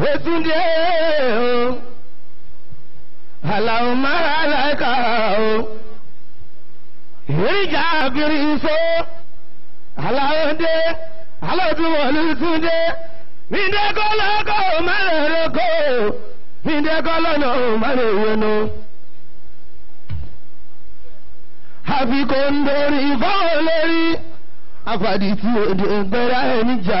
Wetunde o, Àlàó máa láìka o, ìrìjà abiri so, Àlàó dé, Àlàó tún wọlé túndé, Mìndé kọ́lọ́kọ́ máa lè rẹ́kọ̀, Mìndé kọ́lọ́nà máa lè wẹnu. Àfikò ń dorí fáwọn olórí, àfàdí tí òde gbẹ́ra ẹni jà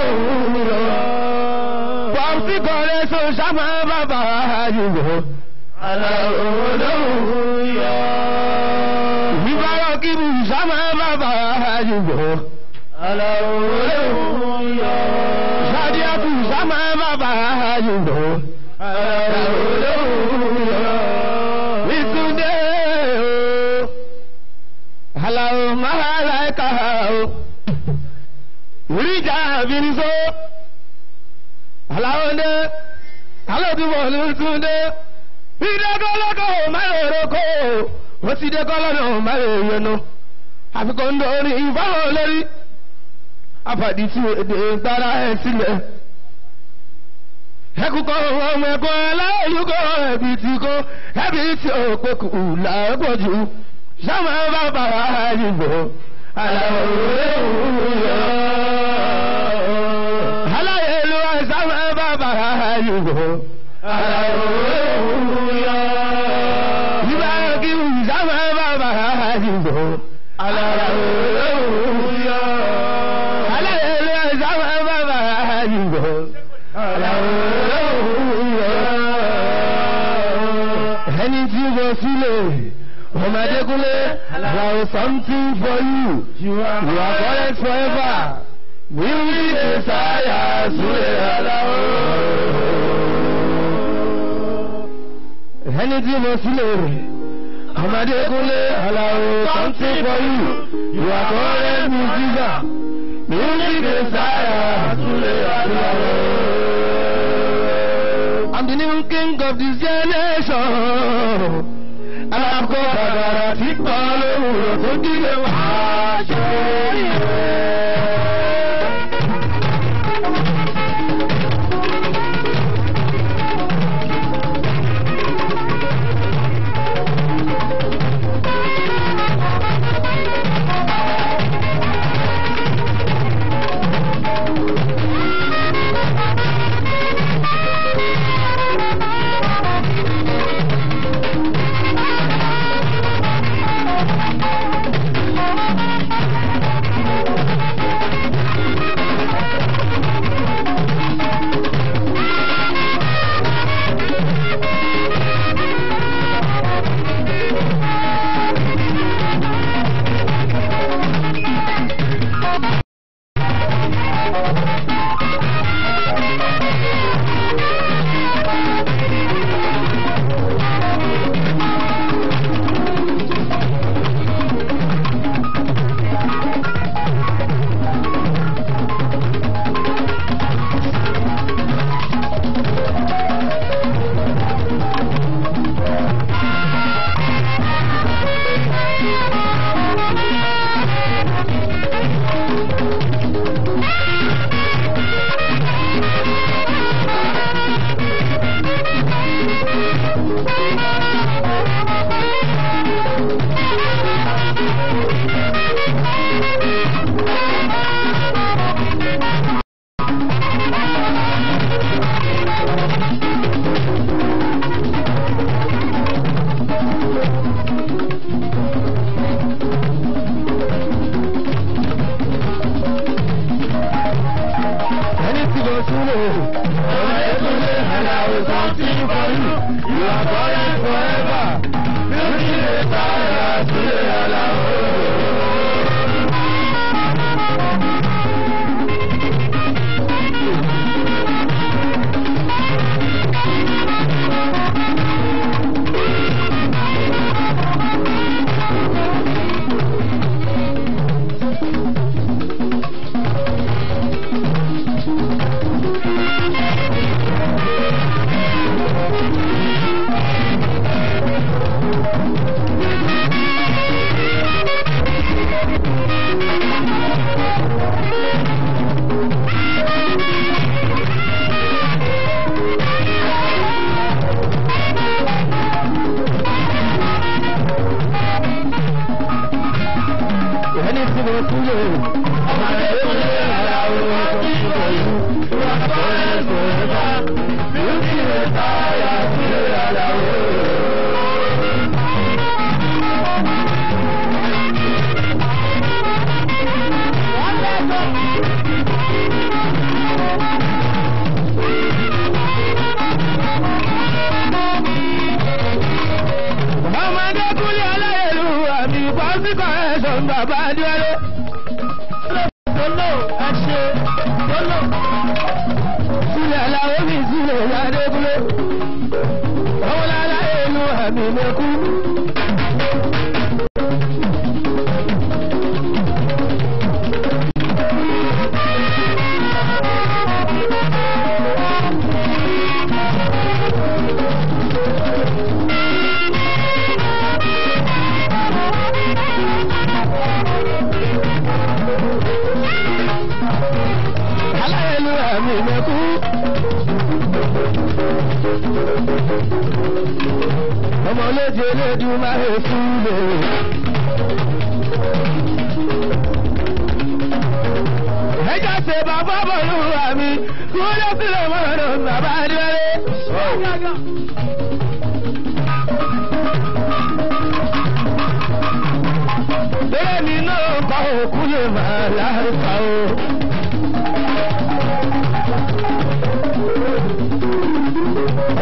so sámà bàbá àjùbọ̀. Aláwòlóhùn yọ. Ìbáwọ̀ kíbu sámà bàbá àjùbọ̀. Aláwòlóhùn yọ. Sádíàkù sámà bàbá àjùbọ̀. Aláwòlóhùn yọ. Ìtúndé o. Aláwò máa láìka o. Ìrìjà àbínisó aláwọ̀dé alódùbọ̀ ló tún dé ìdẹ́kọ́lọ́kọ́ mẹ́rẹ̀ẹ́rẹ́kọ́ ó ti dẹ́kọ́lọ́nà mẹ́rẹ̀ẹ́rẹ́nu àfikún ń dorí ìbáwọ̀ lórí àfàdí tí èdè gbára ẹ̀ sílẹ̀. Ẹkùkọ́ ọmọ ẹ̀kọ́ aláìlúkọ́ ẹ̀bí tí kó ẹ̀bí tí ó pé kù làápọ̀jù sáwọn bàbá àyìnbó aláwọ̀ aláyẹ̀lú kí wù sáwọn bàbá àyùbọ̀. Àlàyé Aláyẹ̀lú sáwọn bàbá àyùbọ̀. Àlàyé Ẹni tí mo sílẹ̀. Ọmọdékúnlé, there is something for you. You are correct forever. Music Messiah, Sule Alao. Ẹni tí mo sílẹ̀ rẹ̀, Ọmọdékúnlé, Alao, something for you. You are correct musician. Music Messiah, Sule Alao. I'm the new king of this generation. Alákọ̀ bàbàrà tí pa lóhùn tó dílé bàbá adéwálé. Tolo ẹ ṣe tolo. sílẹ̀ aláwọ̀ mi sílẹ̀ ládégúnlé. ọwọ́ lálá èlò àmì mẹ́kú. Ẹjọ́ ṣe bàbá bọ̀lú àmì kúlẹ̀ sílẹ̀ mọ́rọ̀ bàbá adéwálé. bẹ́ẹ̀ ni náà kọ́ òkú lè máa láǹfà o.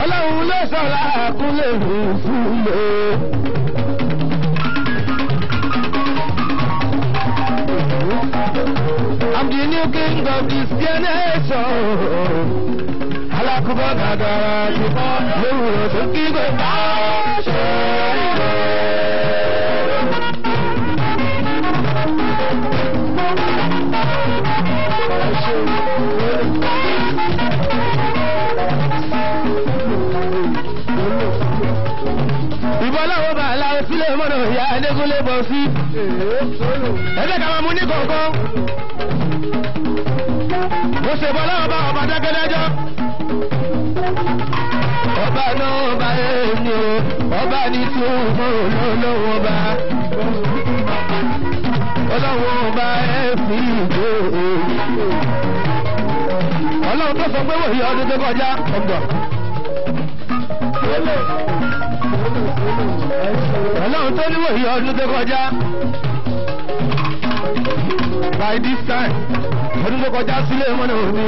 ọlọ́run ló sọ̀rọ̀ àkúlẹ̀ fún mi. I'm the new king of this generation. Alákùbọ̀ gàgàrà ti bọ́ lówùrọ̀ tó kígbe bá ṣe ìbọn láwọn bá aláwọ̀ sílẹ̀ mọ́nà ìyá adékúnlé bọ̀ sí. ẹgbẹ́ máa mú ní kọ̀ọ̀kan. Mo ṣèbọn láwọn bá ọba dákẹ́dájọ́. ọba náà ọba ẹni o ọba ní tí ó mọ olólùwọ́ ọba. ọlọ́wọ́ ọba ẹ fi ìgbé o. ọlọ́run tó sọ pé wòye ọdún tó kọjá ọgbọ̀n. ọlọ́run tó níwò yí ọdún tó kọjá by this time ọdún tó kọjá sílé mọ́nà òní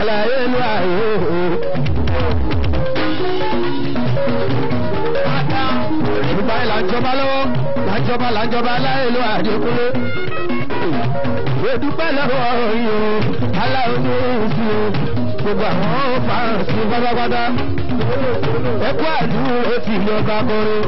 àlàyé ìlú ààyè ìgbà yìí là ń jọba lọ́wọ́ là ń jọba là ń jọba aláyé ìlú àdékúnlé. Ìdúpẹ́ lọ́wọ́ yìí o aláwọ̀ ní oṣù gbogbo àwọn fàǹsì pátápátá. Ẹkú àdúró ti yọba kọrin.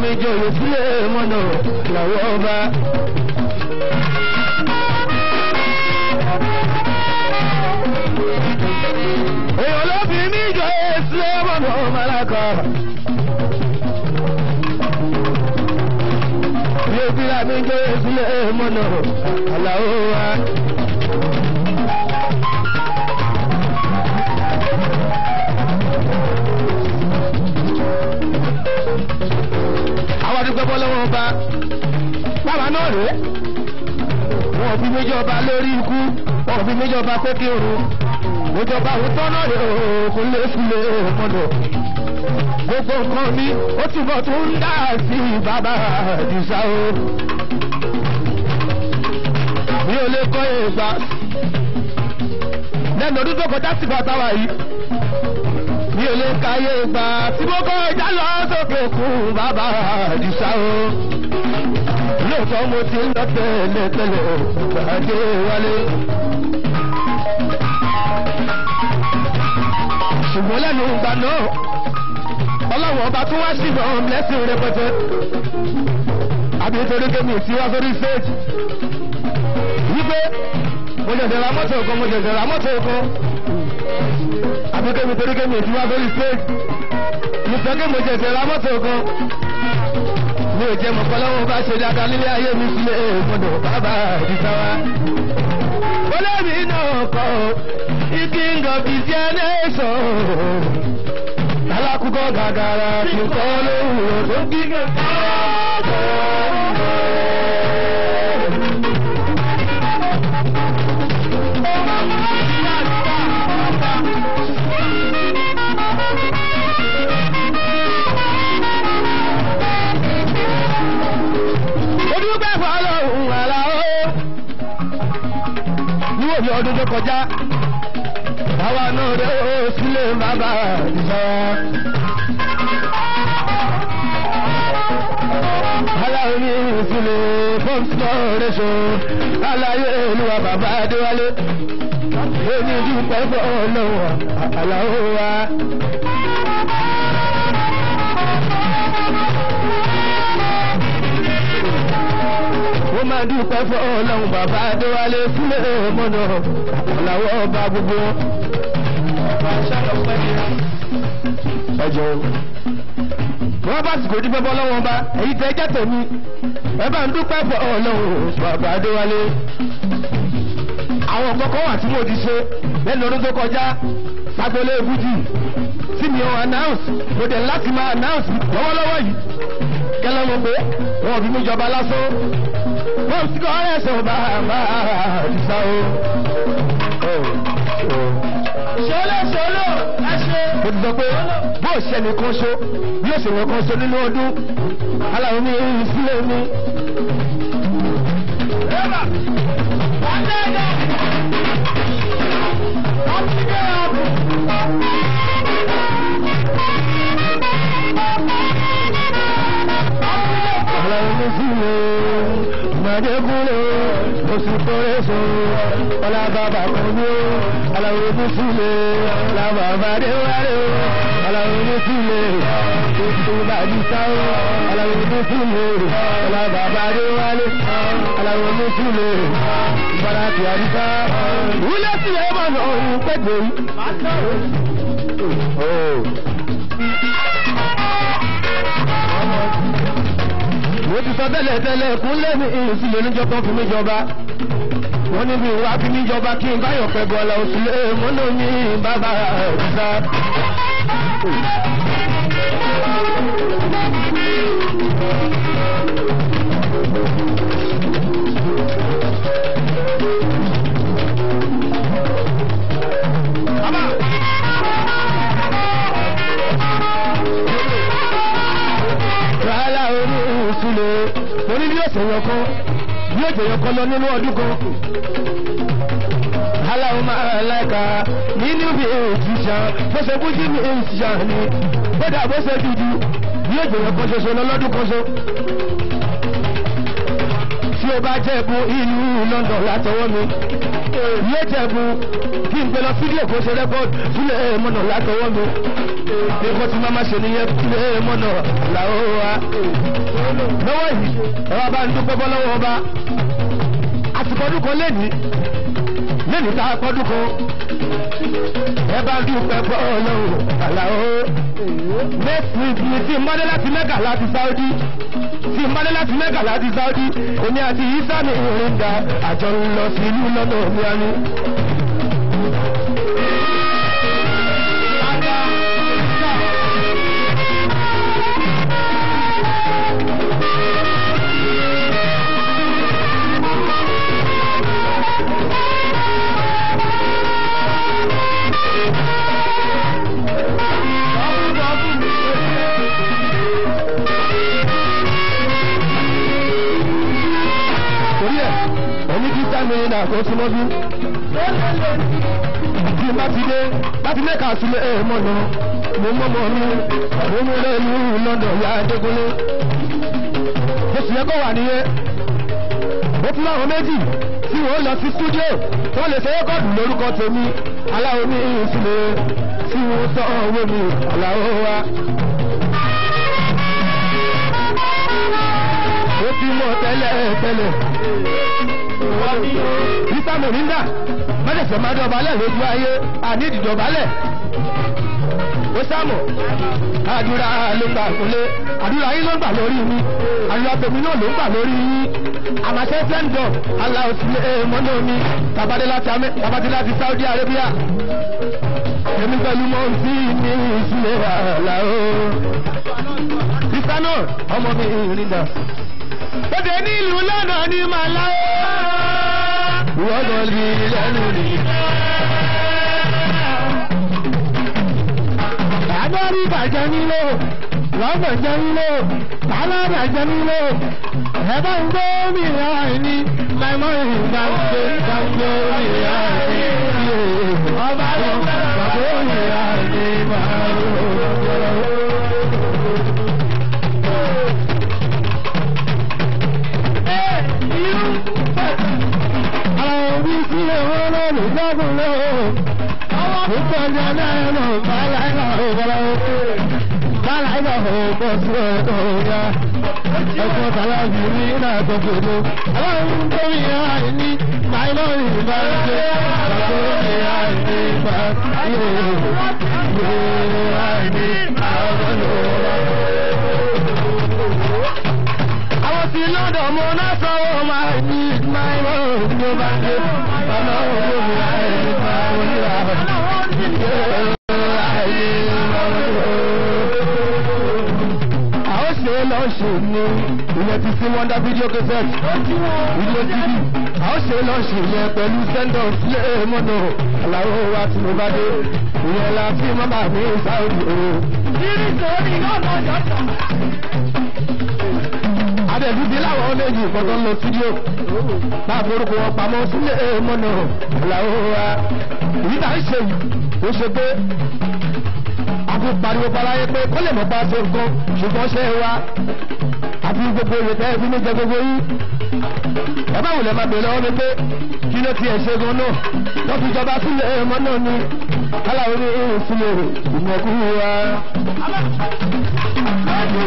Mi jọ òye sílẹ̀ mọ́nà làwọ̀ ọba. Èèyàn ló fi mí jọ òye sílẹ̀ mọ́nà màláka. Ilé ìgbéra mi jọ òye sílẹ̀ mọ́nà àlàó wa. Àwọn àdúgbò bọ́ lọ́wọ́ ọba. Báwa náà rèé. Wọn ò fi méjì ọba lórí ikú. Wọn ò fi méjì ọba kókè òru ìjọba òótọ́ náà rèé. Òkun lé sílé mọ́nà. Gbogbo nǹkan mi ó túbọ̀ tó ń dá sí bàbá àdìsá o. Mi ò lè kọ́ ìgbà lẹ́nu ọdún tó kọjá sí bàtà wa yìí ò lè káyé ìgbà tí mo kọ́ ìjà lọ sókè kún bàbá àdìsá o. lóòótọ́ mo ti ń lọ tẹ́lẹ̀ tẹ́lẹ̀ gbàdé wálé. ṣùgbọ́n lẹ́nu ìgbà náà ọlọ́wọ́ ọba tó wá sí ìmọ̀ lẹ́sìn rẹpẹtẹ. àbí nítorí kémi tí wá sórí stage. wípé mo dẹ̀ra mọ́tò kan mo dẹ̀ra mọ́tò kan àbí kémi torí kémi tí wá sórí stage? Mo fẹ́ kí mo jẹ̀jẹ̀ ra mọ́tò kan. Mi ò jẹ́ mọ̀ pọ́lọ́wọ́ bá ṣe dáadáa nílé ayé mi sílé èèmọ̀dọ̀ bàbá àdìsá wa. olórí náà kọ́ king of the generation. Alákùkọ gàgàrà kì í kọ́ lóhùn. Tó kíkẹ́ ọdún tó kọjá. Àwa náà rẹ̀ ó sílé bàbá aláwo ní ìsìlẹ̀ ṣo. Aláyé olúwa bàbá adéwálé. Èmi dúpẹ́ fọlọ́hùn àlàó wa. Ó máa dúpẹ́ fún ọlọ́run bàbá adéwálé sílẹ̀ mọ́nà ọ̀làwọ̀ ọba gbogbo. ẹjọ́ wọ́n bá sìkò dúpẹ́ bọ́ lọ́wọ́ ọba èyí tẹ́ jẹ́ tèmi. Ẹ bá ń dúpẹ́ fún ọlọ́run bàbá adéwálé. àwọn kọ̀ọ̀kan wà tí mo ti ṣe lẹ́nu ọdún tó kọjá. Sagbolé ebújì tí mi ò announce mo dẹ̀ láti máa announce lọ́wọ́lọ́wọ́ yìí. Kẹlẹ́ mo pé wọn ò fi mí jọba lásán wọ́n ti kọ́ ẹ̀ sọ bá máa ṣá o. Ṣọlá ṣọlá ẹ ṣe. mo ti sọ pé bó ṣe nìkan ṣo bí ó ṣe nìkan ṣo nínú ọdún aláwo ní mi. Wọ́n. Wọ́n dé ọ̀bù. aláwo ní ìsílẹ̀ màdékúnlẹ̀ oṣù kọ́rẹ́ sọ ọlá bàbá kan ní o aláwo ní ìsílẹ̀ ọlá bàbá dé wálé o aláwo ní ìsílẹ̀ oṣù bàbí sáwọ́ aláwo ní ìsílẹ̀ ọlá bàbá dé wálé aláwo ní ìsílẹ̀ ìbára rí ká wúlẹ̀ sí ẹ̀ máa nà ọ̀hún pẹ̀lú mo ti sọ tẹ́lẹ̀ tẹ́lẹ̀ kúnlẹ̀ ní ìsìlẹ̀ oníjọba fún mi jọba wọ́n níbi ìwà fi mí jọba kí n báyọ̀ pẹ̀ bọ́lá òsìlẹ̀ mọ́nà mi bàbá ẹ̀ka. Orí bí òṣè yọ kan bí òṣè yọ kan lọ nínú ọdún kan. aláwọ̀ máa láìka nínú bí èsì ṣan bó ṣe bújú ní èsì ṣan ni bó ṣe dúdú bí òṣè yọ kan ṣoṣo lọ lọ́dún kan ṣo. tí o bá jẹ̀bù ìlú London látọwọ́ mi yóò jẹ̀bù kí n gbé lọ fídíò kó ṣe rẹ́kọ̀dù sílẹ̀ mọ́nà látọwọ́ mi. Nǹkan tí máa ṣe nìyẹn. Sílẹ̀ mọ́nà làwọn wa. lọ́wọ́ yìí ẹ wá bá ń dúpẹ́ bọ́ lọ́wọ́ ọba. Ọdún kan lẹ́nìí lẹ́nìí tá a kọ́dún kan. Ẹ bá dúpẹ́ bọ́ lọ́wọ́ àlàó. next week ni tí n bá dé láti mẹ́kà láti Saudi n bá dé láti mẹ́kà láti Saudi èmi àti isa mi ìrìn da àjọ ń lọ sí ìlú lọ́nà òmìnira ni. Náà kó súnmọ́ bí. bí n bá ti dé láti lẹ́ka sílẹ̀ ẹ̀ mọ̀nà mo mọ̀ mọ̀ mi mo mú lé ní London ya Adékúnlé. bó sì yẹ kó wà nìyẹn. ó tún láwọn méjì tí wọ́n lọ sí stúdíò wọ́n lè ṣe rékọ́dù lórúkọ tèmi aláwo ní ìsìlẹ̀ tí wọ́n sọ owó mi aláwo wa. ó ti mọ̀ tẹ́lẹ̀ tẹ́lẹ̀. Nípa Mòríńdà, mọ́tẹ̀sẹ̀ máa dọ̀bálẹ̀ lójú ayé, àní ìdìdọ̀bálẹ̀. Ó sámọ̀, àdúrà ló gbà kúnlé, àdúrà yín ló ń gbà lórí mi, àdúrà tèmi náà ló ń gbà lórí yín. Àmàṣẹ Sẹ́ńdọ̀, aláwọ̀ sílẹ̀ mọ́nà mi, tàbádé láti Saudi Arabia. Èmi pẹ̀lú mọ́ sí mi ìṣúlẹ̀ àlà o. náà ọmọ mi ìrìn dà. Bẹ́ẹ̀ ní ìlú lọ́nà ní màlá o. Àgbọ̀rí bàjẹ́ nílò, lọ́gbọ̀n jẹ́ nílò, tààlà bàjẹ́ nílò. Ẹ̀bá ń gbé mi àìní, láìmọ́ ìgbà ń gbé mi àìní. Ọba ló ń gbà lọ́gùn lọ́wọ́. Púpọ̀ ní ọlọ́run báláìlà òbọ̀lọ́. Báláìlà òbọ̀ sí ọ̀dọ̀ ọ̀gá. Ẹ̀kọ́ tàbí rí náà tó fòdó. Ọlọ́run tó rí àìní, máìlọ́ ìbá ṣe. Bàbá mi àìní bá yóò yóò àìní àwọn. Àwọn tí lọ́dọ̀ mo náà sọ́wọ́ máa ní máìlọ́ ní ó bá dé. Ọlọ́run tó rí ṣe ní ilẹ̀ ti sí wọ́ndà fídíò cassette tv àwọn ṣe lọ ṣe yẹn pẹ̀lú sẹ́ńdọ̀ sílẹ̀ mọ́nà aláwọ̀ wa tí mo bá dé. Ìyẹn la fi mọ́mà mi sáwọ́dì o. Adẹ̀bí bí láwọn méjì kọ́kọ́ ń lọ fídíò náà forúkọ wọn pamọ́ sílẹ̀ mọ́nà aláwọ̀ wa. Èyí tá ń ṣe yìí ó ṣe pé àti pariwo balaye pé kó lè mọ̀ bá ṣe nǹkan ṣùgbọ́n ṣe wá àti gbogbo ìwé tẹ́ ẹbí níjẹ gbogbo yín. ẹ bá wùlẹ̀ máa bèèrè lọ́wọ́ mi pé kí ló ti ẹ̀ ṣe gan náà wọ́n fi jọba sílẹ̀ ẹ̀mọ́ náà ni aláwo ní ìhùn sílẹ̀ rẹ̀ ìmọ̀kú wa. Ètò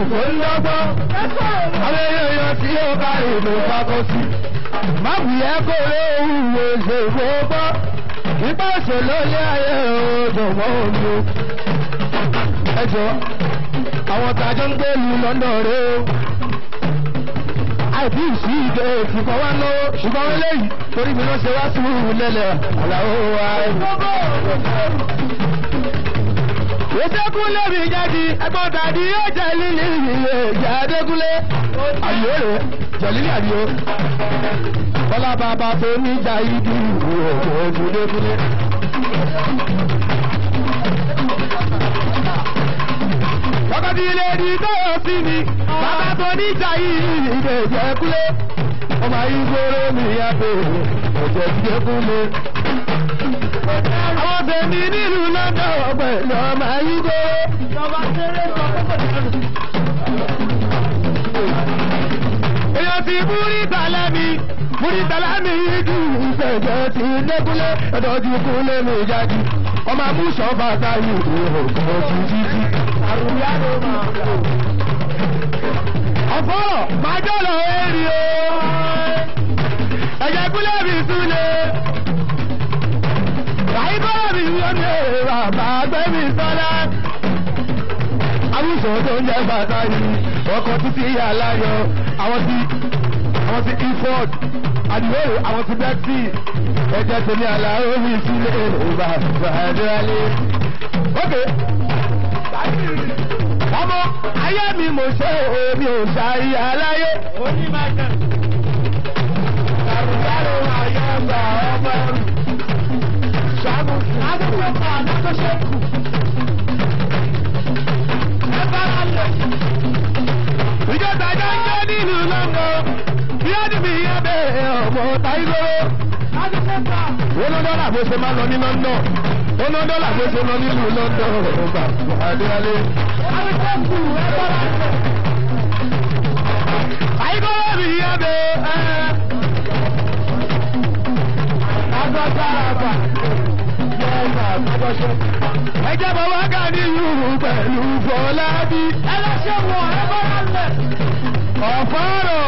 ìfò ńlọ́gbọ́n. Àwọn èèyàn tí ó kárí ìfò fakọ sí. Má bù yẹ kó lé òwúwo ṣèwọ́ bọ́. Nípa òṣèlú ilé ayé òjòwò omi. Ẹ jọ, àwọn tàjọ́ ń gbé lu London rè o. Àìbí ìsí ìdè òtùkọ́ wá náwó ṣùgbọ́n eléyìí torí mi ló ṣe wá sí ìwú lẹ́lẹ̀ àlàó wa. Ìṣẹ́kúnlé mi jáde, ẹgbọ́n tàbí yóò jẹ́ lílì ìrìnlẹ̀ ìjà Adékúnlé. Àyè rẹ̀ jẹ̀lílì àdìo. Bọ́lá bàbá tó níjà ìdí ìwò òkè ojú Dékúnlé. Wákàtí ilé di tọ́yọ̀ sí mi, bàbá tó níjà ìdí ìjẹ́kúnlé. Ọmọ ìgboro mi yàtọ̀, ọ̀jẹ̀ Dékúnlé. Àwọn tèmi nílùú lọ́dọ̀ pẹ̀lú ọmọ ìgboro. Èèyàn ti múríta lẹ́mi, múríta lẹ́mi ìdú ìṣẹ̀jẹ̀ ti lẹ́kúnlé, ẹ̀dọ́jú kúnlé mi jáde. Ọmọ amúṣọ bàtà ìlú òkú ojú títí. Ọ̀fọ́ máa jọ̀lọ̀ èrì o. Ẹ̀jẹ̀ kúnlé mi túnlé. Àyíkọ́ mi lóde bàbá gbẹ́mí sọ́lá. Awúsọ tó ń jẹ́ bàtà yìí, ọkọ̀ títí aláyọ̀, àwọn ti àwọn ti Iford, àdìwé àwọn ti Bẹ́tì, ẹ̀jẹ̀ tèmi àlàó mi sílé bàbá Adéwálé. Ókè. Ọmọ ayé mi mo ṣe omi ò ṣàyí aláyé. Onímọ̀jẹ̀. Dàrúdàrú ayé ọgbà ọmọ ẹrù. Ìjọba jẹ́ ń jẹ́ nínú lọ́nà, bí ó mi yẹ bẹ́ẹ̀ ọmọ táìgòrò. Wọ́n dọ́là bó ṣe máa lọ ní London. Wọ́n dọ́là bó ṣe lọ nílùú London. Ọba Adéwálé. Àyíkọ́lá mi yá bẹ́ẹ̀. Ẹjẹ́ bọ̀ wá ká ní ìhù pẹ̀lú Fọlábí. Ọ̀fọ́rọ̀.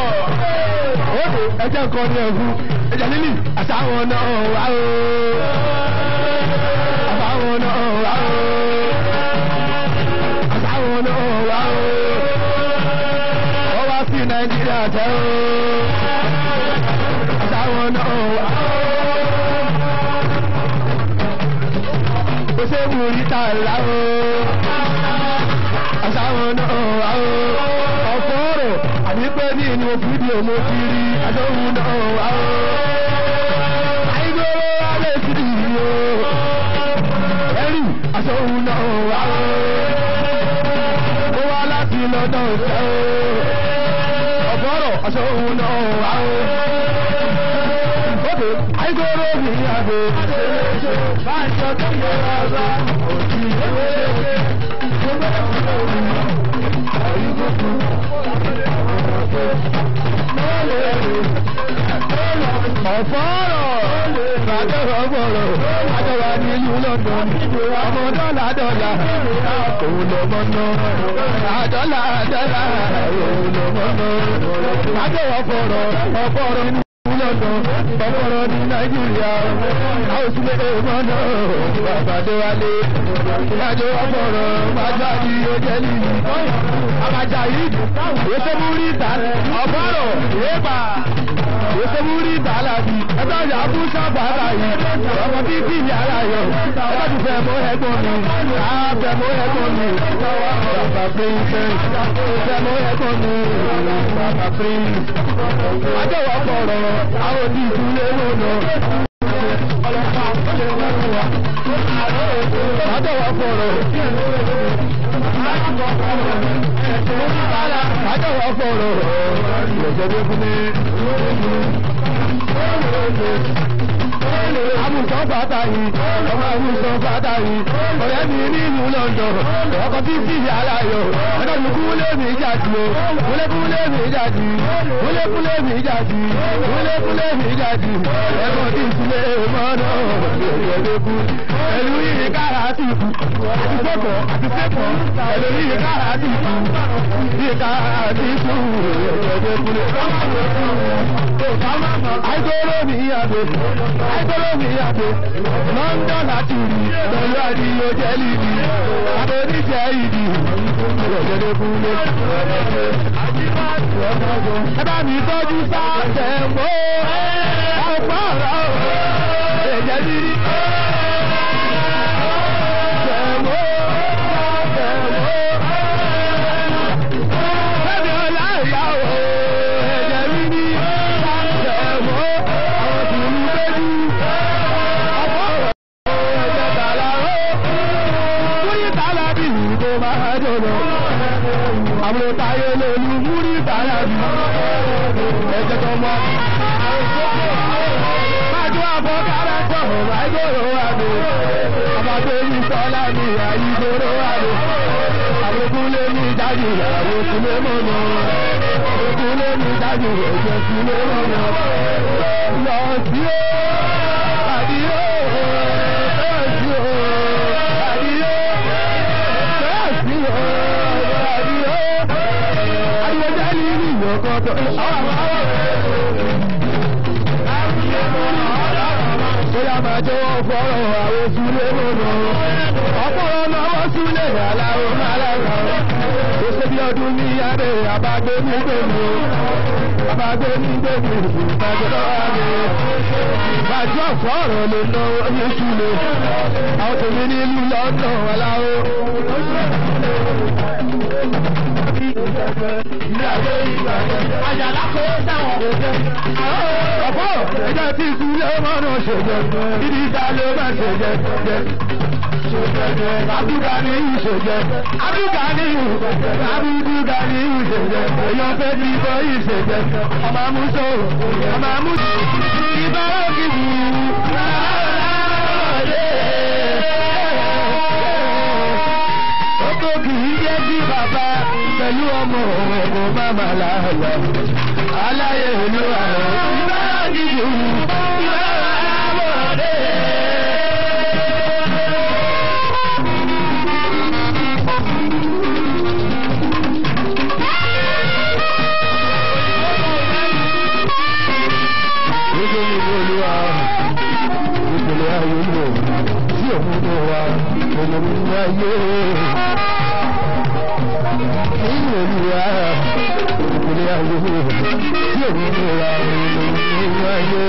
Òde ẹjẹ́ kan ní ẹ̀hú. Ẹjẹ́ lílì àtàwọn náà wá o. Níta ńlá o. Àtàwọn náà wá o. Ọ̀fọ́rọ̀ àbí pé ní inú fídíò mo ti Ọ̀fọ́rọ̀ Bàjọ́rọ̀ gbọ̀rọ̀ Àjọwà ní ìlú London Ọmọ dọ́là dọ́là Òun lọ mọ́ náà Àdọ́là dọ́là Òun lọ mọ́ náà Àjọwà fọ̀rọ̀ ọ̀fọ́rọ̀ ní ìlú London Ọ̀fọ́rọ̀ ní Nàìjíríà Àwòsílẹ̀ èèmọ̀ náà Bàbá Déwálé Àjọwà fọ̀rọ̀ Májá ní ojẹ́ lílì Àbájá yìí Ètò múrí ìta Ọ̀fọ́rọ̀ Èèpà Múrí ìta Alábí Ẹgbẹ́ ọjà fún sábàárà yìí ọmọ tí kì í yàrá yọ ẹgbẹ́ ti fẹ́ mọ́ ẹ̀gbọ́n mi àfẹ́ mọ́ ẹ̀gbọ́n mi bàbá princess fẹ́ mọ́ ẹ̀gbọ́n mi bàbá prince. Àjọwọ́ kọ̀rọ̀ àwọn òdì ìdílé lónà. Àjọwọ́ kọ̀rọ̀. Àjọwọ́ kọ̀rọ̀. Ìrọ̀jẹ̀ bí mi àmùsọ̀ fàtà yìí ọmọ àmùsọ̀ fàtà yìí ọ̀rẹ́ mi ní ìlú London ọkọ̀ tí kì í yàrá yọ ẹ̀ka mi kúlé mi jáde o kúlé mi jáde kúlé kúlé mi jáde kúlé kúlé mi jáde ẹ̀kọ́ tí ìsúlé mọ́nà ìrẹ̀lẹ́kú pẹ̀lú yìí kára sí ikú àti sẹ́kọ̀ọ́ àti sẹ́kọ̀ọ́ pẹ̀lú yìí kára sí ikú yìí kára sí ikú ìrẹ̀lẹ́kú àìgbóró mi yàgbé àìgbóró mi yàgbé London láti rí pẹ̀lú àdìyó jẹ́lì mi àbóníjẹ́ ìdí ìrọ̀jẹ̀dẹ̀ kúlé. ẹ bá mi tọ́jú sáfẹ̀ mọ́. Ọ̀pọ̀ ọ̀rọ̀ ẹ̀jẹ̀ rírí. Àwọn táyé lórí múrí tààrà bí ẹjẹ́ tó mọ́. Májú àbọ̀ kára sọ̀rọ̀ láìgbòrò wà ní. Àbàtò yìí sọ́lá ní àyígbòrò wà ní. Àwọn kúlé ní ìdájú àwọn kúlé mọ́nà. Àwọn kúlé ní ìdájú ẹ̀jẹ̀ kúlé mọ́nà. Lọ sí ó, tó. Bóyá máa jọwọ́ fọ́rọ̀ àwọn súlé mọ́nà. Ọ̀pọ̀lọ́ náà wọ́n súlé aláwọ̀ aláwọ̀. Ó ṣe bí ọdún ní abẹ́ àbágbé ní gbèmí. Àbágbé ní gbèmí ìbàjẹ́ lọ́wọ́ mi. Bàjẹ́ ọ̀fọ́ ọ̀rọ̀ ló náwó ní súlé. Àwọn tèmi bí. ìyàwó ìgbà jẹjẹ. àyàlá kò dáwọn. ọ̀pọ̀ ẹja tí ìsúlẹ̀ ọmọ náà ṣe jẹjẹ. ibi ìta ló máa ṣe jẹjẹ. Abúgbà ni ìṣèjẹ, abúgbà ni ìṣèjẹ, abúgbà ni ìṣèjẹ, èèyàn fẹ́ ti bọ́ ìṣèjẹ, ọmọ amúṣọ, ọmọ amúṣọ, ìbára kìí. kì í jẹ́ bí bàbá pẹ̀lú ọmọ ẹ̀kọ́ bàbá làálà. Aláyé ìlú àwọn ìbá dìbò ìbá àbọ̀dé. Gbogbo ìlú olúwa, ìpìlẹ̀ ayé tí lò wá, olórí ayé.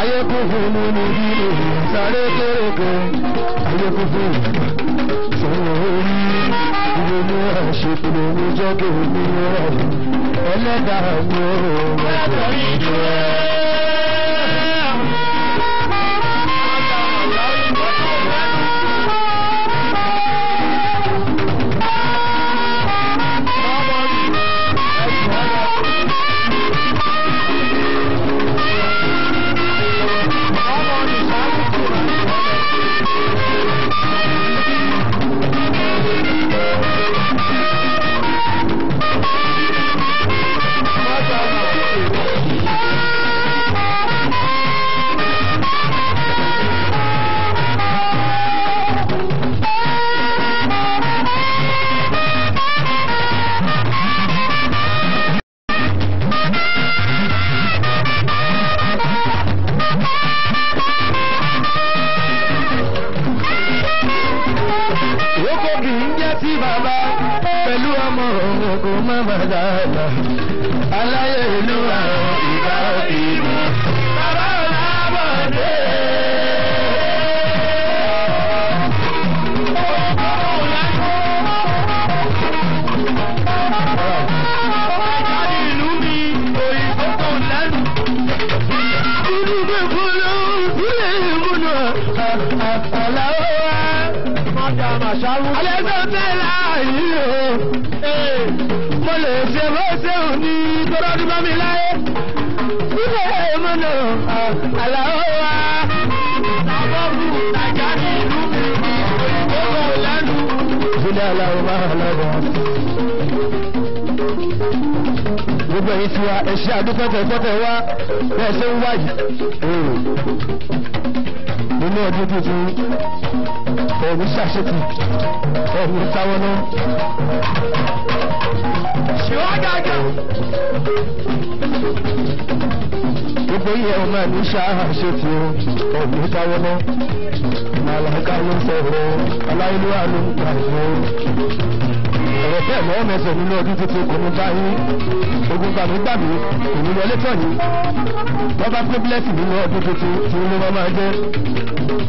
Ayé kún fún mi ní bílò, sáré kéréke, ayé kún fún mi. Sọ̀rọ̀ orí, ìrònú àṣepọ̀ ní jọ́gẹ̀ mi rẹ̀. Ẹlẹ́dàá mi ò. Alẹ́ tó tẹ́lá yìí o. Mo lè ṣe bó ṣe ò ní tọ́rọ́ ní bá mi láyé. Sílẹ̀ ìmúnú àlàó wa. Àbọ̀bù Nàìjà ní ìlú mi òyìnbó kò lẹ́nu. Sílẹ̀ àlàó máa lọ́wọ́ gbogbo ẹ̀yin tí wa ẹ̀ṣẹ́ àdúgbòtẹ̀ fọ́tẹ̀ wá bẹ́ẹ̀ ṣe ń wáyìí. nínú ọdún tuntun ẹ̀mí ṣàṣetì. Ẹ̀mí táwọn náà. ṣíwájú gbogbo yìí ẹ̀ máa ní ṣàṣetì ẹ̀mí táwọn náà. màláìka ló ń sọ̀rọ̀. Ń gbà fún ọ̀rọ̀ bẹ́ẹ̀ lọ́wọ́ mẹ́sẹ̀ nínú ọdún tuntun kò ní bá yín. Ogun gbàmígbàmí kò ní wọlé tọ̀ yín. Wọ́n bá pé bílẹ̀sì nínú ọdún tuntun tí wọ́n bá máa jẹ́.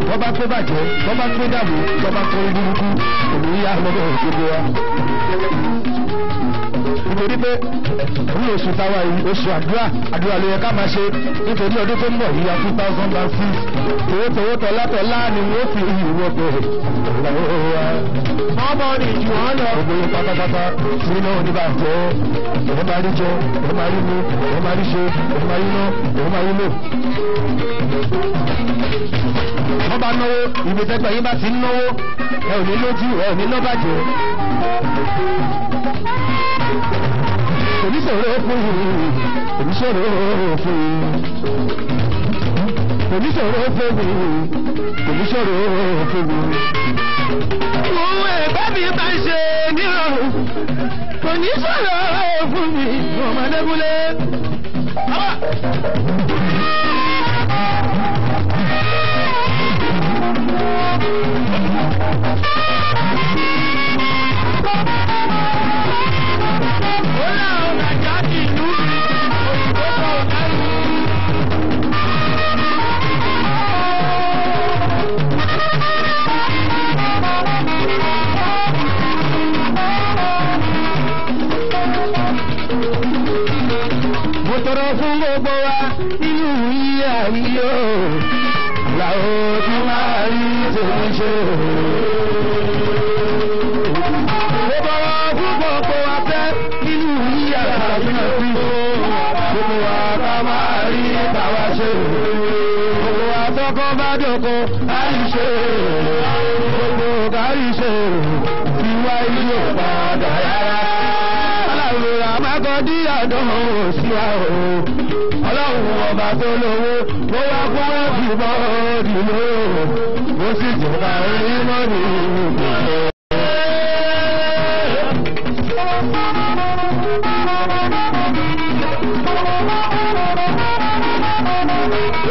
Wọ́n bá pé bàjẹ́ wọ́n bá pé dàbò wọ́n bá pé burúkú kò ní yá lọ́dọ̀ gbogbo wa. Nítorí pé ní oṣù táwa yìí oṣù àdúrà àdúrà ló yẹ ká máa ṣe nítorí ọdún tó ń bọ̀ yíya two thousand and six tòwótòwó tọ́látọ́lá ni wọ́n fi ìwọ bẹ̀rẹ̀ ìlàwọ́ wa ọmọ ní ìjù wọn lọ. gbogbo yín pátápátá nínú oníbàjẹ́ ẹ̀ máa rí jẹ ẹ̀ máa rí mu ẹ̀ máa rí ṣe ẹ̀ máa rí ná ẹ̀ máa rí lò. Wọ́n bá náwó ibi tẹ́gbà yín bá ti ń náwó. Ẹ ò ní lójú ẹ ò ní ná bàjẹ́. oníṣòro fún yìí oníṣòro fún yìí oníṣòro fún yìí oníṣòro fún yìí òun ẹ̀gbẹ́ mi máa ń ṣe nírọ̀rùn kò sọ̀rọ̀ fún mi ọmọdébúlé. Tọrọ fún gbogbo wa nínú iye àyíyó làwọn tí máa rí tèmi ṣe. mo tọrọ fún gbogbo wa fẹ́ nínú iye àyíyó gbogbo wa ká máa rí tàwa ṣe. gbogbo wa tọkọ bá dọkọ kárí dí àdánwò sí àwò ọlọ́run ọba tó lówó mo wá fún ẹ̀fì bọ́ọ̀dì lówó mo sì.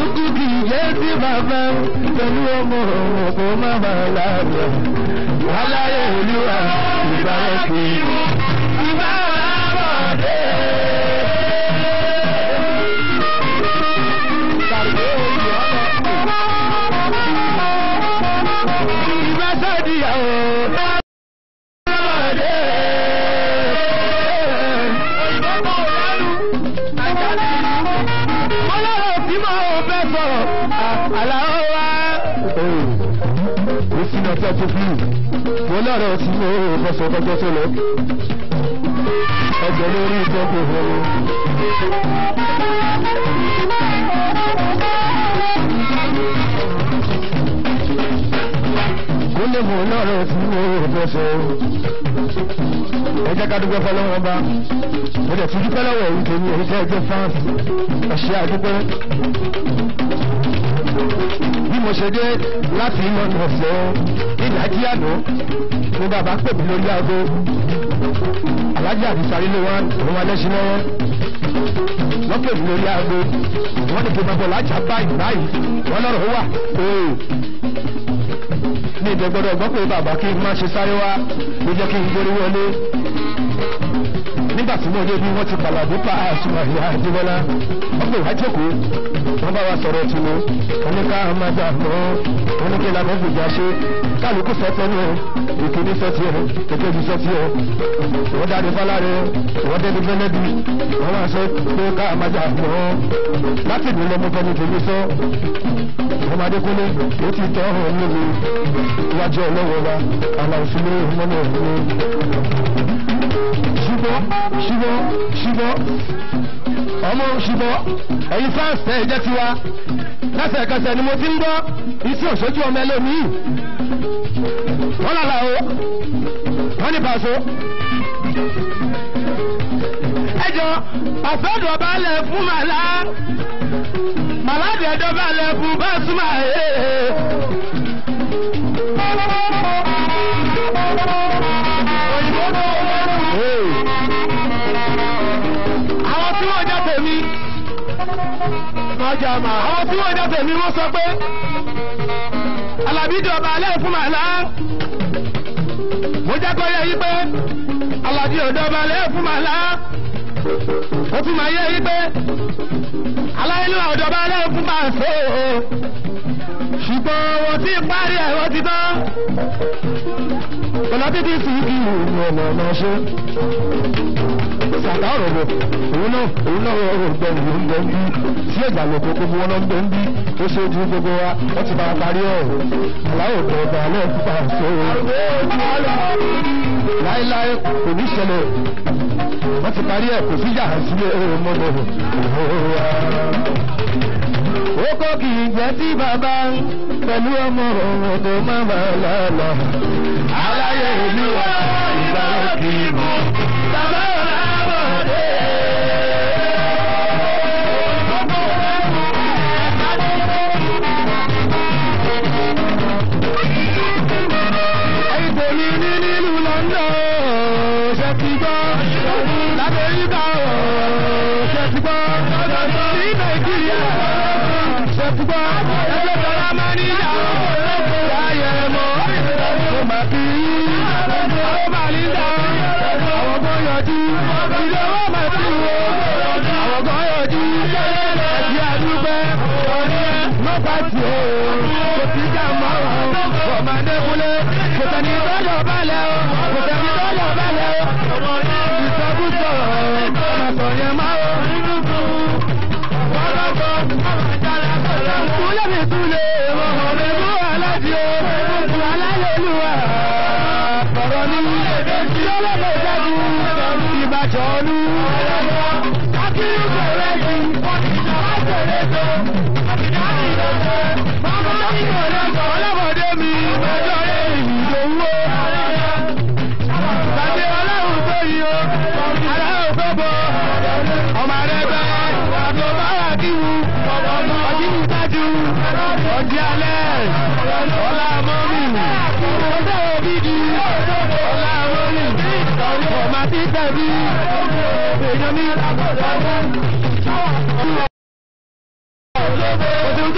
Ikú kì í jẹ́ sí bàbá pẹ̀lú. Ó bí mo lọ́rọ̀ tí mo fẹ́ sọ kọjọ́ tó lọ. Ẹgbẹ́ lórí ìtọ́jú ìhòòhò. Ó lè mú lọ́rọ̀ tí mo sọ. Ẹ jẹ́ ká dúpẹ́ fọlọ́wọ́n bá. Mo dẹ̀ tún dúpẹ́ lọ́wọ́ òun tèmi òun fẹ́ gbé fáǹsì. Ẹ ṣe àdúpẹ́ mo ṣe dé láti ìmọ̀nà ọ̀sẹ̀ ìdájí àná ni bàbá pè mí lórí aago. Alájà àbísàrí ló wá òun alẹ́sìn lọ́wọ́ wọ́n pè mí lórí aago. Wọ́n ní kí n máa bọ̀ lájà báyìí báyìí. Wọ́n lọ́rọ̀ wà ooo ní ìdẹ́gbọ́dọ̀ gbọ́ pé bàbá kí n má ṣe sáré wá. Ló jẹ́ kí n gbórí nígbà tí mo dé bí wọ́n ti pàlàbí pa àṣùwà ìyá àdébọ́lá wọ́n pè wá jókòó. wọ́n bá wa sọ̀rọ̀ tìǹbù wọ́n ní ká máa jà mọ́. wọ́n ní kọ́ fìjà ṣe. kálukú sọ́tọ́ ní ìkíní sọ́tì ẹ̀ èkejì sọ́tì ẹ̀ wọ́n dáni fáláre wọ́n dẹ́ni fẹ́lẹ́bí wọ́n máa sọ pé ká máa jà mọ́. láti ìlú lọ́mọ fẹ́ni tèmi sọ. wọ́n máa dékúnlé ó ti tọ́ ọ̀hún níbi iwájú ọlọ́wọ́ wa àlàó sílé mọ́nà òun ṣùgbọ́n ṣùgbọ́n ṣùgbọ́n ọmọ ṣùgbọ́n ẹ̀yin fans tẹ̀ ẹ jẹ́ tiwa. Lẹ́sẹ̀kẹsẹ̀ ni mo ti ń gbọ́ iṣẹ́ òṣojú ọmọ ẹlòmíì. Wọ́n lọ́la o wọ́n ní pàṣọ. ẹjọ́ àfẹ́dù ọba lẹ̀ fún màlá. Màlá dẹ̀dọ̀ bá lẹ̀ fún bá súnmọ́ ẹ̀ àwọn tí wọ́n jẹ́ tèmi wọ́n sọ pé alábí dọ̀bà alẹ́ fún màlá. Mo jẹ́ kọ́ yẹ yí pé alábí dọ̀bà alẹ́ fún màlá. Ó tún máa yẹ yí pé aláìlú ọ̀dọ̀bà alẹ́ fún màṣó ṣùgbọ́n wọ́n ti parí ẹ̀ ti tán. Pẹ̀lú títí sí kí ọ̀nà ọ̀nà ṣe sàtà ọ̀rọ̀ bọ̀ òun náà òun náà ọ̀rọ̀ gbẹ ìlú ń bẹ ń bí tí ẹ̀jà lọ kókó bí wọ́n náà ń bẹ ń bí ó ṣe ojú gbogbo wa wọ́n ti bá wa parí ẹ̀. Aláwọ̀ tó ọba alẹ́ ṣe o. láéláé kò ní ṣẹlẹ̀. Wọ́n ti parí ẹ̀ kò sí yàrá sílé ẹ̀rọ mọ́tò. Kọ́ kì í jẹ́ sí bàbá pẹ̀lú ọmọ òun tó má bàa lọ́lọ́ aláyé ìlú wa ìgbà òkè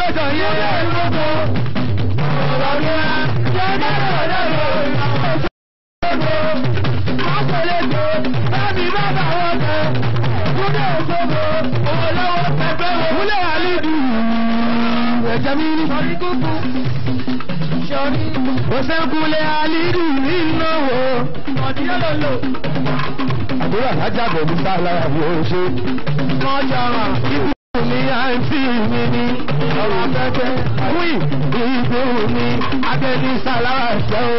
Òtún tó sọ yẹn. Múlẹ̀ àlejò ẹ̀jẹ̀ mi ní. Òṣèkúnlẹ̀ àlejò ìnáwó. Àdúrà lájà bẹ̀rù bá lára ó ṣe. Wọ́n mi àǹtí mi ní. Ọ̀rọ̀ afẹ́fẹ́ wí ìgbé mi. Abẹ́ni sálára ṣẹ́ o.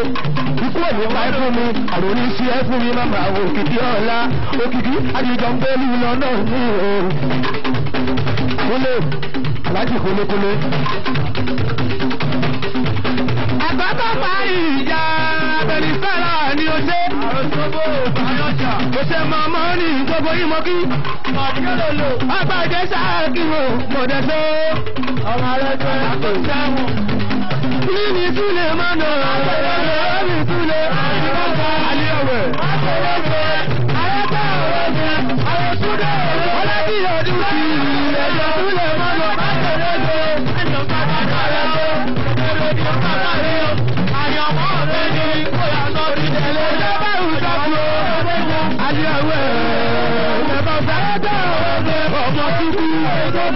Ikú òní pa ẹ́ fún mi. Àròní sí ẹ́ fún mi. Màmá òkìkí ọ̀la. Òkìkí àdìjọ ń gbẹ́lú lọ́nà ní o. Kúlé aláàjì kúlékúlé. Àgbàbọ̀ pa ìjà abẹ́ni sálára ni ó ṣe. Ó ṣe mọ̀mọ́ ní gbogbo ìmọ̀ kí. Àgbàjẹ́ sáàkì wo mọ̀dẹ́sọ́. Ọmọ rẹ̀ jẹ́ àkọsẹ́wọ̀n. Níbi túlẹ̀ mọ́nà ẹ̀rọ túlẹ̀ àlíọ̀wẹ̀. Ọlọ́bí ọdún sí ẹ̀jọ̀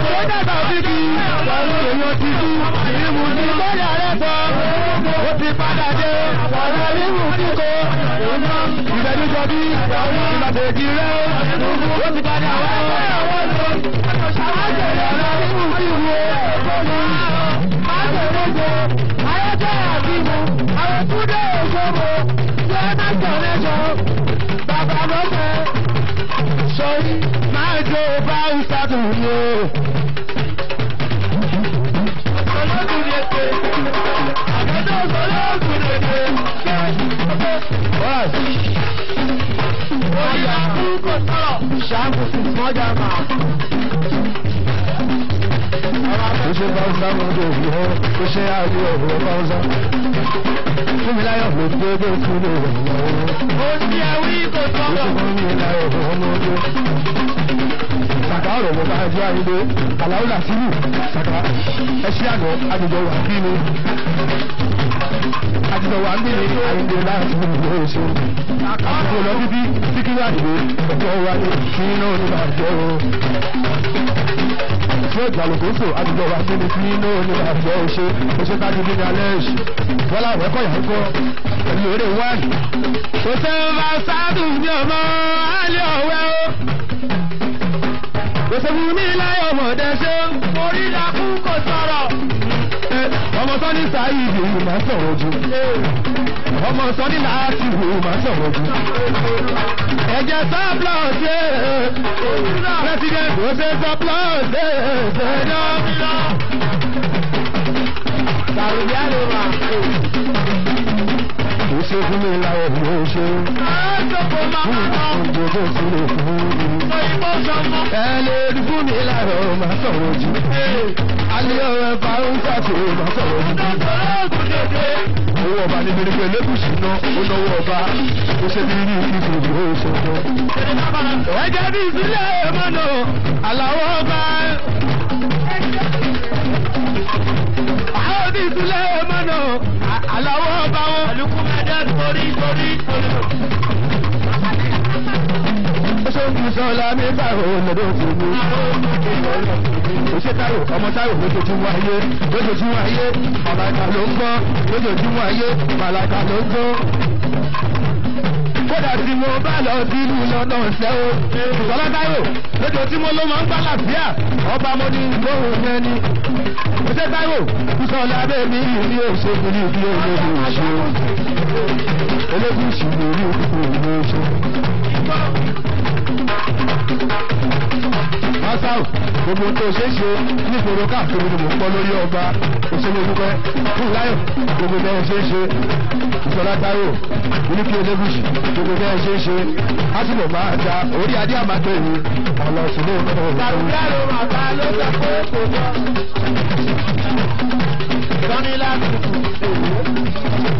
tó dàgbà títí èèyàn títí ìmú ti lọ́yà rẹ̀ tọ́ ó ti padà dé ọ̀rọ̀ ìmú kíkó ìbẹ̀dújọ bí ìbàdèjì rẹ̀ ó ti padà wá ọ̀rọ̀ ìmú kíkó ayọ́jọ́ jó bá ìsàtún ní o. Ṣáàpù sí mọ́jà máa. Ó ṣe bá ń sáwọn ọdún òbí hàn, ó ṣe àárí ọ̀rọ̀ bá ń sá. Fún mi láyọ̀ ló dé dé fún mi rẹ̀ lọ́wọ́. Ní ẹwí kò Ó ṣe tọ́lọ̀. fún mi láyọ̀ ọmọ ọdún. Sàkà ọ̀rọ̀ bá jẹ́ àyíndé, àlàó làtìlù, sàkà ẹṣẹ́ àná àjùjọ wà bí mi. Àjùjọ wà bí mi àyíndé láti mú ìwé oṣù. Àkókò lọ bíbí síkírù àdìgbò ọjọ́ wáyé kí iná oníbàjẹ́ o. Fún ìgbàlódóso àjùjọ wà bí mi kí iná oníbàjẹ́ o ṣe oṣù kájú bí ní alẹ́ ẹ̀ṣù. Bọ́lá ìwẹ́kọ̀ yà ń kọ́ pẹ̀lú eré. Kò sẹ́wọ́n bá sáàdù ní ọmọ alẹ́ ọ̀wẹ́ o. Sẹ́wọ́n ní láyọ̀ ọmọdé ṣe. Orí lakú kò sọ̀rọ̀. Ọmọ sọ ní sáyidì máa sọ̀rọ̀ jù. Ọmọ sọ ní láti wò máa sọ̀rọ̀ jù. Ẹ̀jẹ̀ sọ́plọ̀ọ̀dì President ó ṣe sọ́plọ̀ọ̀dì ṣẹ̀dọ̀. Sàrùbí àlùmá. Ó ṣe fún mi láwọ̀ bí ó ṣe. Fún máa lọ. ìgbòho tó sì lè fún mi. Òyìnbó sọmọ. Ẹ lè fún mi láwọ̀ máa sọ̀rọ̀ jù. Alẹ́ ọ̀rẹ́ bá ń sàkó máa sọ̀rọ̀ jù. Owó ọba ní bíi pé lẹ́kùsì náà ó náwó ọba ó ṣe bí ní ìfìfì ìdúró ṣoṣo. ẹ̀jẹ̀ bí ìsílẹ̀ mọ́nà àlàó ọba. Fi sọ́ọ́lá mi báwo lọ́dọ̀ òfurufú. ó ṣe táyò ọmọ táyò lójoojúmọ́ ayé lójoojúmọ́ ayé màláìka ló ń gbọ́ lójoojúmọ́ ayé màláìka ló ń gbọ́. Kódà tí mo bá lọ sínú lọ́nà ṣẹ́ o. Ìsọlá táyò lójoojúmọ́ ló máa ń gbá làbíà. Ọba mo ní gbóhùn yẹn ni. ṣe táyò ìsọlá bẹ́ẹ̀ mi ní òṣèlú ní ìdí ológun ìṣe ológun ìṣèlú ní ìdí ìṣe. Masau, gbogbo tó ṣe é ṣe nígboro káàkiri ni mò gbọ́ lórí ọba. Òṣèlú dúpẹ́. Fún láyọ̀ gbogbo bẹ́ẹ̀ ṣe ṣe Sọlá Táíwò Bílíkì Elégùsì gbogbo bẹ́ẹ̀ ṣe é ṣe ásìkò máa ta orí adé àmàtó yìí ọ̀nà òsìlè ọ̀nà òsìlè. Sàrúdà ló máa bá ló sọ pé kò lọ. Sọ́ni láti.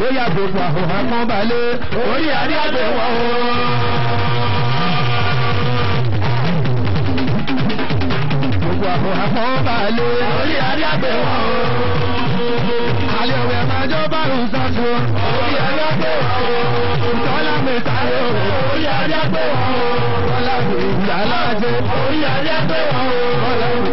Ó yà gbogbo àhòhán kan balẹ̀ orí adé àgbẹ̀wò. Gbogbo àhòhán kan balẹ̀ orí adé àgbẹ̀wò. Àlẹ́ òwe máa jọ bá òun sá wọn o. tọ́lá mi sáré o. Orí adé àgbẹ̀ wọn o. tọ́lá mi ìgbà láàjẹ. Orí adé àgbẹ̀ wọn o. tọ́lá mi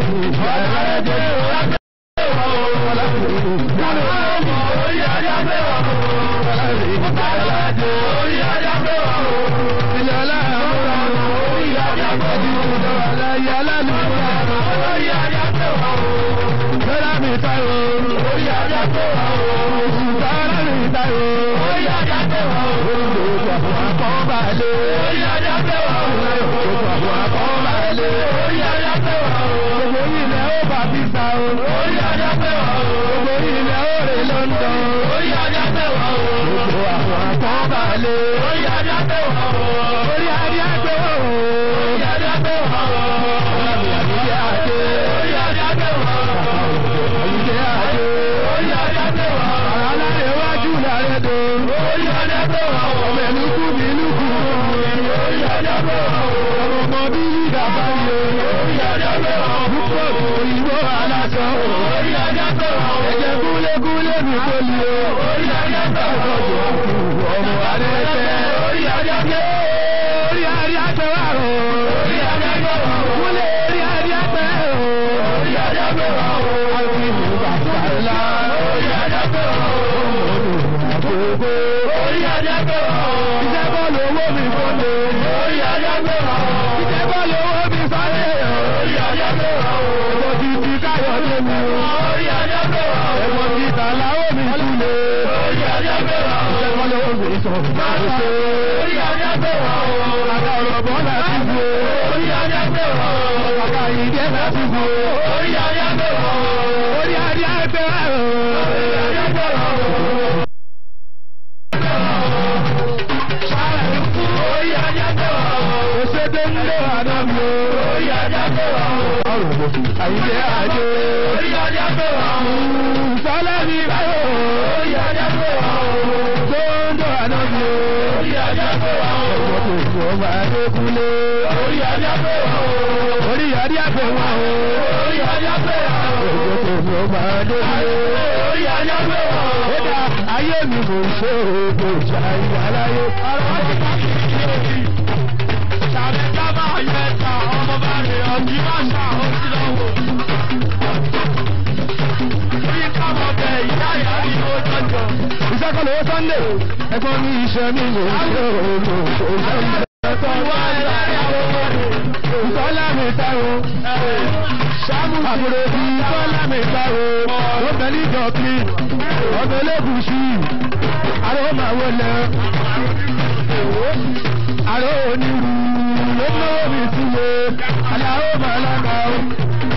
Hallelujah. Mi sọ̀rọ̀. Orí adé ọmọ Adékúnlé. Orí adé àgbẹ̀ wọn o. Orí adé àgbẹ̀ wà o. Orí adé àgbẹ̀ wọn o. Ẹ̀wọ̀n kò fún ọmọ Adékúnlé. Orí adé àgbẹ̀ wọn o. Ó dá ayé mi kò ṣe o, kò ṣe àyè aláyé. Ọ̀rọ̀ ti ká kí ní èyí. Tàbí ká máa yẹ ta ọmọ bá rè ọ̀dí máa ṣà ó sí lọ́wọ́. Orí káwọn bẹ̀ ìyá ìyá ni ó jọjọ. Iṣẹ́ kan lówó Sunday. Ẹ̀gbọ́n mi iṣẹ́ mi kò ṣe o, kò Ẹ̀tọ́ wá ọmọ rẹ̀. Ìtọ́lá mi táwo. Àbúrò bí ìtọ́lá mi táwo. Ó bẹ ní ìjọ̀kí. Ọ̀dọ̀ olóògùsì. Àrò máa wọlé. Àrò onírú. Ló náwó mi síye. Àlàó máa lága o.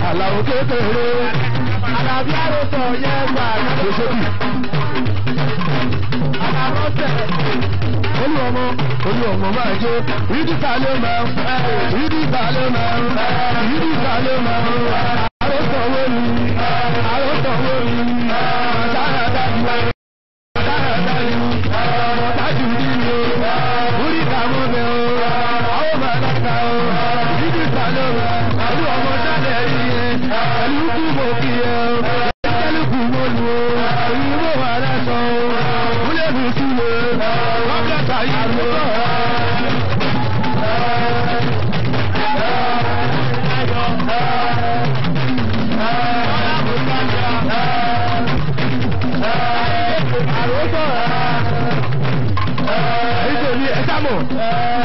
Àlàó kékeré. Àlàbí àròsọ yẹn gbà. Àlàó tẹ̀ olú ọmọ olú ọmọ máa jó. Ìdíkà ló máa ń ìdíkà ló máa ń ìdíkà ló máa ń àròsọ̀wé mi àròsọ̀wé mi àtàrà dájú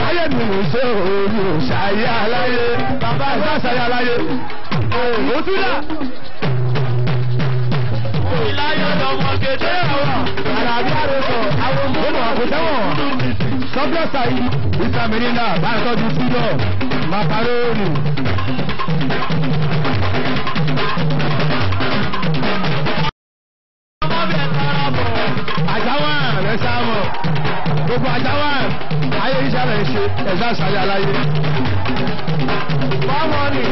ayé mi ò ṣe òòlù ṣàyé aláyé bàbá ẹ̀ka ṣàyé aláyé òtún dà. Ìláyọ̀ lọ́mọ kéde ọ̀rọ̀. Àràbí àròsọ àwọn ọmọ àkótẹ́wọ̀n. Sọ́bíọ̀sà yìí, ìsàmìnira báyìí tọ́jú sílọ̀, màkàrónì. Ọmọ. Àjáwà rẹ̀ sáàmọ̀. Gbogbo àjáwà ayé iṣẹ́ rẹ̀ ṣe ẹ̀dá ìsàlẹ̀ aláyé. Báwo ni?